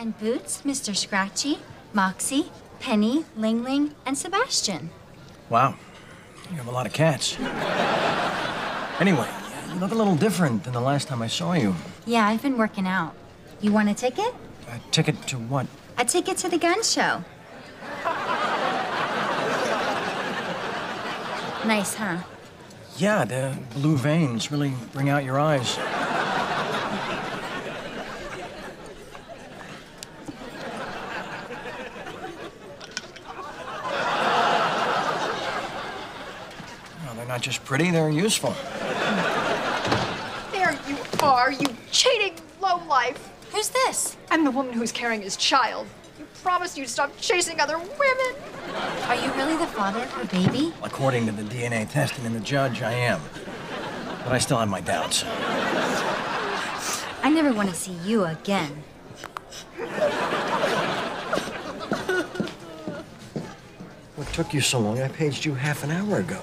And Boots, Mr. Scratchy, Moxie, Penny, Ling Ling, and Sebastian. Wow. You have a lot of cats. Anyway, you look a little different than the last time I saw you. Yeah, I've been working out. You want a ticket? A ticket to what? A ticket to the gun show. Nice, huh? Yeah, the blue veins really bring out your eyes. They're not just pretty, they're useful. There you are, you cheating lowlife. Who's this? I'm the woman who's carrying his child. You promised you'd stop chasing other women. Are you really the father of her baby? According to the DNA testing and the judge, I am. But I still have my doubts. I never want to see you again. What took you so long? I paged you half an hour ago.